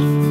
Bye.